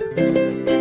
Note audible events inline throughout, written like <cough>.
Música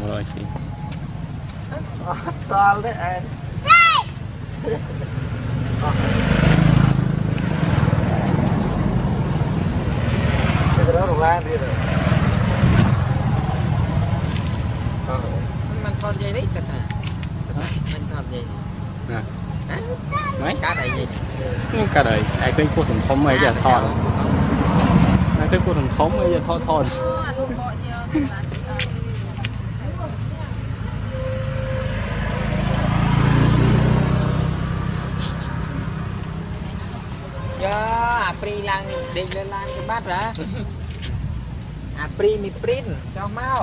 là rồi xí Sao đấy anh Cái đó đồng lan đi Mình thọt dây đấy cả Mấy? Cá đầy gì Cá đầy, à, ai tính của tổng thống ấy giờ thọt Ai tính của tổng thống ấy giờ thọt thọt <laughs> ឡើងដេកលើឡានទៅបាត់ហ៎អាព្រីមីព្រីនចុះមក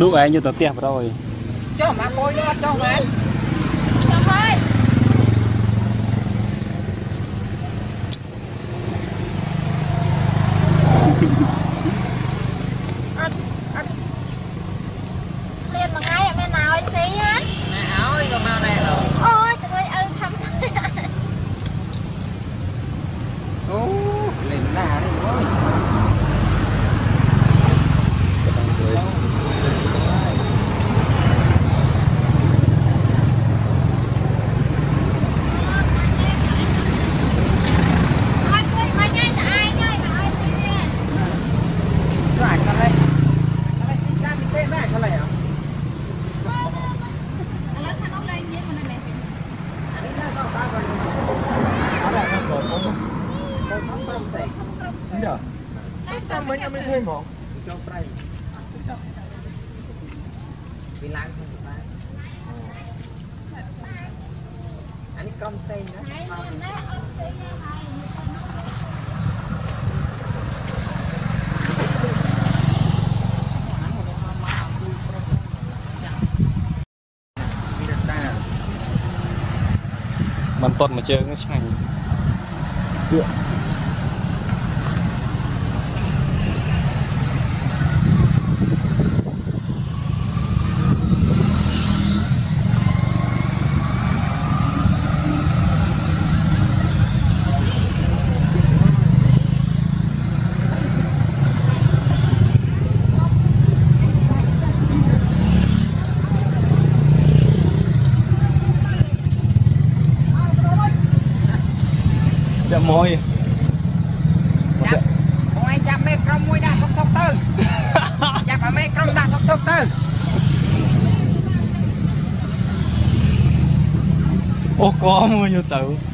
នោះឯងយកទៅផ្ទះបរយចុះមកមួយនោះចុះមក Ja. Tam mình ăn mình thêm không? Cho fry. Đi lang không được ba. Anh công tên đó. Mình tuần mà chơi nó chẳng. Được. ចាំមួយអូនឯងចាប់មេក្រុមមួយដាក់ទុកទុកទៅចាប់អាមេក្រុមដាក់ទុកទុកទៅអូកមួយយូរទៅ